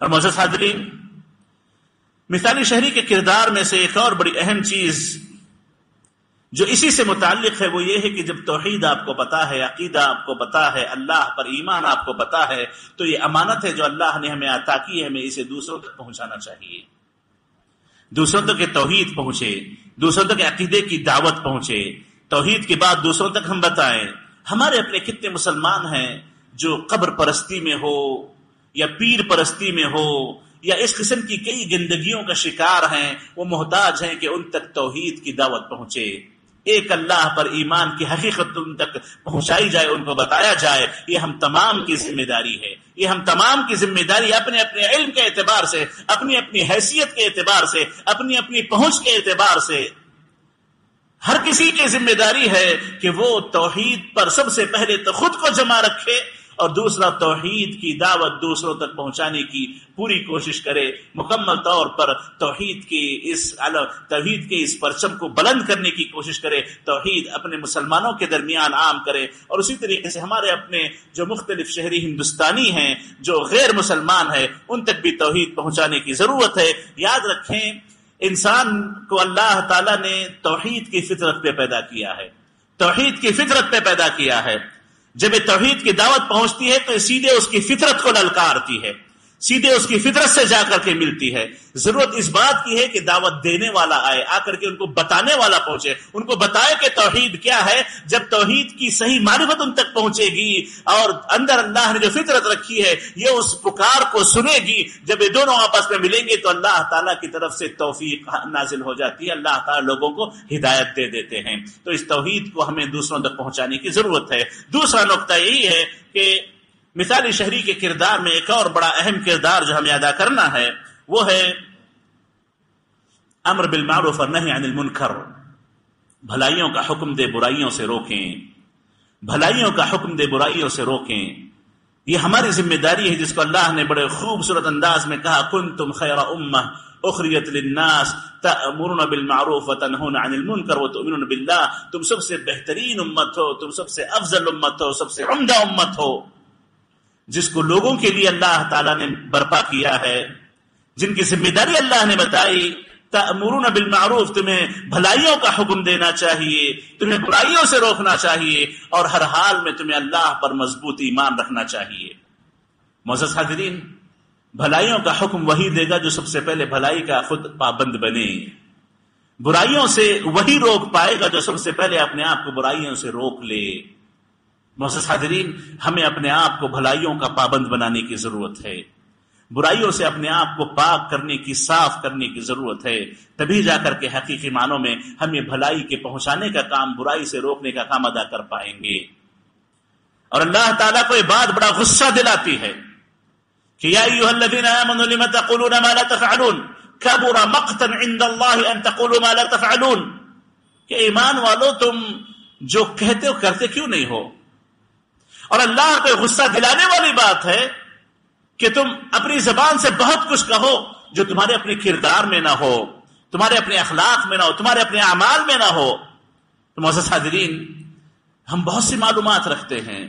اور مزہ حاضرین، مثالی شہری کے کردار میں سے ایک اور بڑی اہم چیز جو اسی سے متعلق ہے، وہ یہ ہے کہ جب توحید آپ کو پتا ہے، عقیدہ آپ کو پتا ہے، اللہ پر ایمان آپ کو پتا ہے، تو یہ امانت ہے جو اللہ نے ہمیں عطا کی ہے، ہمیں اسے دوسروں تک پہنچانا چاہیے۔ دوسروں تک توحید پہنچے، دوسروں تک عقیدے کی دعوت پہنچے۔ توحید کی بات دوسروں تک ہم بتائیں، ہمارے اپنے کتنے مسلمان ہیں جو قبر پرستی میں ہو یا پیر پرستی میں ہو، یا اس قسم کی کئی گندگیوں کا شکار ہیں، وہ محتاج ہیں کہ ان تک توحید کی دعوت پہنچے۔ ایک اللہ پر ایمان کی حقیقت ان تک پہنچائی جائے، ان کو بتایا جائے، یہ ہم تمام کی ذمہ داری ہے۔ یہ ہم تمام کی ذمہ داری اپنے اپنے علم کے اعتبار سے، اپنی اپنی حیثیت کے اعتبار سے، اپنی اپنی پہنچ کے اعتبار سے۔ ہر کسی کی ذمہ داری ہے کہ وہ توحید پر سب سے پہلے تو خود کو جمع رکھے اور دوسرا توحید کی دعوت دوسروں تک پہنچانے کی پوری کوشش کرے، مکمل طور پر توحید کی اس توحید کے اس پرچم کو بلند کرنے کی کوشش کرے، توحید اپنے مسلمانوں کے درمیان عام کرے۔ اور اسی طریقے سے ہمارے اپنے جو مختلف شہری ہندوستانی ہیں، جو غیر مسلمان ہیں، ان تک بھی توحید پہنچانے کی ضرورت ہے۔ یاد رکھیں، انسان کو اللہ تعالی نے توحید کی فطرت پہ پیدا کیا ہے۔ توحید کی فطرت پہ پیدا کیا ہے۔ جب توحید کی دعوت پہنچتی ہے تو سیدھے اس کی فطرت کو للکارتی ہے۔ سیدھے اس کی فطرت سے جا کر کے ملتی ہے۔ ضرورت اس بات کی ہے کہ دعوت دینے والا آئے، آ کر کے ان کو بتانے والا پہنچے۔ ان کو بتائے کہ توحید کیا ہے۔ جب توحید کی صحیح معرفت ان تک پہنچے گی اور اندر اللہ نے جو فطرت رکھی ہے، یہ اس پکار کو سنے گی۔ جب یہ دونوں آپس میں ملیں گے تو اللہ تعالیٰ کی طرف سے توفیق نازل ہو جاتی ہے۔ اللہ تعالیٰ لوگوں کو ہدایت دے دیتے ہیں۔ تو اس توحید کو ہمیں دوسروں تک پہنچانے کی ضرورت ہے۔ دوسرا نقطہ یہی ہے کہ مثالی شہری کے کردار میں ایک اور بڑا اہم کردار جو ہمیں ادا کرنا ہے، وہ ہے امر بالمعروف اور نہیں عن المنکر۔ بھلائیوں کا حکم دے برائیوں سے روکیں۔ بھلائیوں کا حکم دے برائیوں سے روکیں۔ یہ ہماری ذمہ داری ہے، جس کو اللہ نے بڑے خوبصورت انداز میں کہا کن تم خیر امہ اخریت للناس تأمرون بالمعروف وتنہون عن المنکر وتؤمنون باللہ۔ تم سب سے بہترین امت ہو، تم سب سے افضل امت ہو، سب سے عمدہ امت ہو۔ جس کو لوگوں کے لیے اللہ تعالیٰ نے برپا کیا ہے، جن کی ذمہ داری اللہ نے بتائی، تأمرون بالمعروف، تمہیں بھلائیوں کا حکم دینا چاہیے، تمہیں برائیوں سے روکنا چاہیے، اور ہر حال میں تمہیں اللہ پر مضبوط ایمان رکھنا چاہیے۔ معزز حاضرین، بھلائیوں کا حکم وہی دے گا جو سب سے پہلے بھلائی کا خود پابند بنے۔ برائیوں سے وہی روک پائے گا جو سب سے پہلے اپنے آپ کو برائیوں سے روک لے۔ محسوس حاضرین، ہمیں اپنے آپ کو بھلائیوں کا پابند بنانے کی ضرورت ہے۔ برائیوں سے اپنے آپ کو پاک کرنے کی، صاف کرنے کی ضرورت ہے۔ تبھی جا کر کے حقیقی معنوں میں ہم یہ بھلائی کے پہنچانے کا کام، برائی سے روکنے کا کام ادا کر پائیں گے۔ اور اللہ تعالیٰ کو یہ بات بڑا غصہ دلاتی ہے کہ یا لما تقولون ما لا تفعلون؟ كبر مقتا عند الله ان تقولوا ما لا تفعلون۔ کہ ایمان والو، تم جو کہتے ہو، کرتے کیوں نہیں ہو؟ اور اللہ پہ غصہ دلانے والی بات ہے کہ تم اپنی زبان سے بہت کچھ کہو جو تمہارے اپنے کردار میں نہ ہو، تمہارے اپنے اخلاق میں نہ ہو، تمہارے اپنے اعمال میں نہ ہو۔ تو محسوس حاضرین ہم بہت سی معلومات رکھتے ہیں۔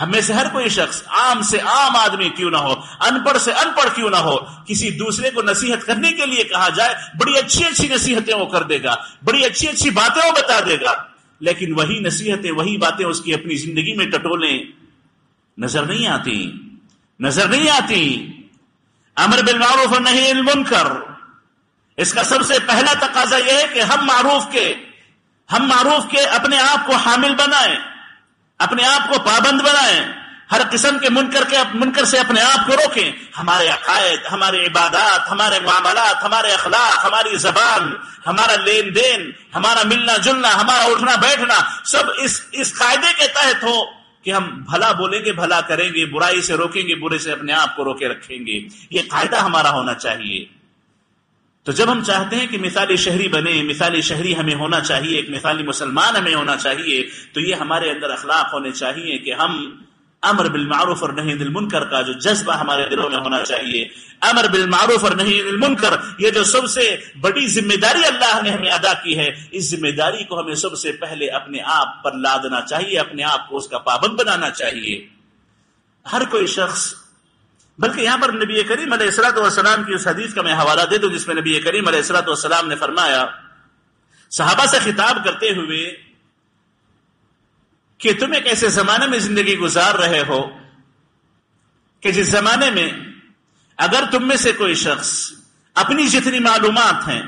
ہم میں سے ہر کوئی شخص عام سے عام آدمی کیوں نہ ہو ان پڑھ سے ان پڑھ کیوں نہ ہو، کسی دوسرے کو نصیحت کرنے کے لیے کہا جائے، بڑی اچھی اچھی نصیحتیں وہ کر دے گا، بڑی اچھی اچھی باتیں وہ بتا دے گا۔ لیکن وہی نصیحتیں، وہی باتیں اس کی اپنی زندگی میں ٹٹولیں۔ نظر نہیں آتی، نظر نہیں آتی۔ امر بالمعروف اور نہیں المنکر۔ اس کا سب سے پہلا تقاضا یہ ہے کہ ہم معروف کے، ہم معروف کے اپنے آپ کو حامل بنائیں، اپنے آپ کو پابند بنائیں۔ ہر قسم کے منکر کے، منکر سے اپنے آپ کو روکیں۔ ہمارے عقائد، ہمارے عبادات، ہمارے معاملات، ہمارے اخلاق، ہماری زبان، ہمارا لین دین، ہمارا ملنا جلنا، ہمارا اٹھنا بیٹھنا، سب اس اس قاعدے کے تحت ہو۔ کہ ہم بھلا بولیں گے، بھلا کریں گے، برائی سے روکیں گے، برے سے اپنے آپ کو روکے رکھیں گے۔ یہ قاعدہ ہمارا ہونا چاہیے۔ تو جب ہم چاہتے ہیں کہ مثالی شہری بنے مثالی شہری ہمیں ہونا چاہیے، ایک مثالی مسلمان ہمیں ہونا چاہیے، تو یہ ہمارے اندر اخلاق ہونے چاہیے کہ ہم امر بالمعروف اور نہیں دل منکر کا جو جذبہ ہمارے دلوں میں ہونا چاہیے۔ امر بالمعروف اور نہیں دل منکر یہ جو سب سے بڑی ذمہ داری اللہ نے ہمیں ادا کی ہے، اس ذمہ داری کو ہمیں سب سے پہلے اپنے آپ پر لادنا چاہیے، اپنے آپ کو اس کا پابند بنانا چاہیے۔ ہر کوئی شخص، بلکہ یہاں پر نبی کریم علیہ السلاۃ والسلام کی اس حدیث کا میں حوالہ دے دوں جس میں نبی کریم علیہ السلاۃ والسلام نے فرمایا، صحابہ سے خطاب کرتے ہوئے کہ تم ایک ایسے زمانے میں زندگی گزار رہے ہو کہ جس زمانے میں اگر تم میں سے کوئی شخص اپنی جتنی معلومات ہیں،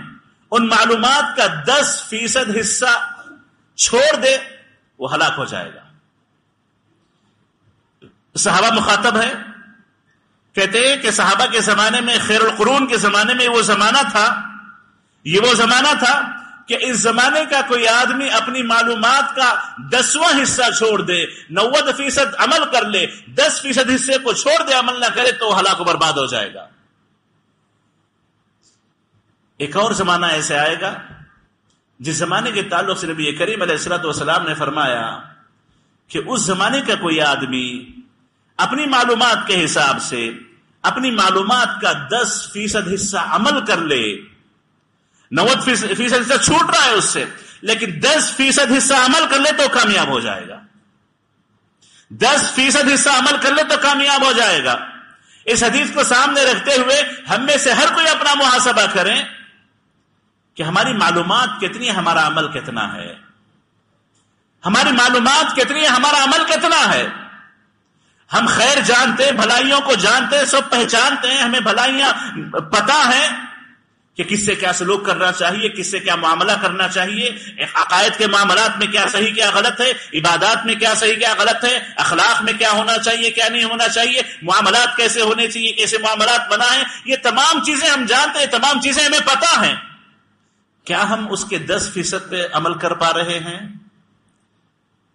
ان معلومات کا دس فیصد حصہ چھوڑ دے، وہ ہلاک ہو جائے گا۔ صحابہ مخاطب ہے کہتے ہیں کہ صحابہ کے زمانے میں، خیر القرون کے زمانے میں وہ زمانہ تھا، یہ وہ زمانہ تھا کہ اس زمانے کا کوئی آدمی اپنی معلومات کا دسواں حصہ چھوڑ دے نوے فیصد عمل کر لے، دس فیصد حصے کو چھوڑ دے، عمل نہ کرے تو ہلاک برباد ہو جائے گا۔ ایک اور زمانہ ایسے آئے گا، جس زمانے کے تعلق سے نبی کریم علیہ السلط والسلام نے فرمایا کہ اس زمانے کا کوئی آدمی اپنی معلومات کے حساب سے، اپنی معلومات کا دس فیصد حصہ عمل کر لے نوت فیصد حصہ چھوٹ رہا ہے اس سے، لیکن دس فیصد حصہ عمل کر لے تو کامیاب ہو جائے گا۔ دس فیصد حصہ عمل کر لے تو کامیاب ہو جائے گا۔ اس حدیث کو سامنے رکھتے ہوئے ہم میں سے ہر کوئی اپنا محاسبہ کریں کہ ہماری معلومات کتنی ہمارا عمل کتنا ہے۔ ہماری معلومات کتنی ہے ہمارا عمل کتنا ہے۔ ہم خیر جانتے، بھلائیوں کو جانتے، سب پہچانتے ہیں، ہمیں بھلائیاں پتا ہے کہ کس سے کیا سلوک کرنا چاہیے، کس سے کیا معاملہ کرنا چاہیے، عقائد کے معاملات میں کیا صحیح کیا غلط ہے، عبادات میں کیا صحیح کیا غلط ہے، اخلاق میں کیا ہونا چاہیے، کیا نہیں ہونا چاہیے، معاملات کیسے ہونے چاہیے، کیسے معاملات بنا ہے یہ تمام چیزیں ہم جانتے ہیں، تمام چیزیں ہمیں پتا ہیں۔ کیا ہم اس کے دس فیصد پہ عمل کر پا رہے ہیں؟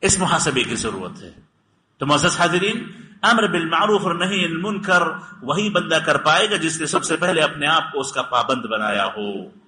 اس محاسبے کی ضرورت ہے۔ تو معزز حاضرین امر بالمعروف اور نہیں المنکر، وہی بندہ کر پائے گا جس نے سب سے پہلے اپنے آپ کو اس کا پابند بنایا ہو۔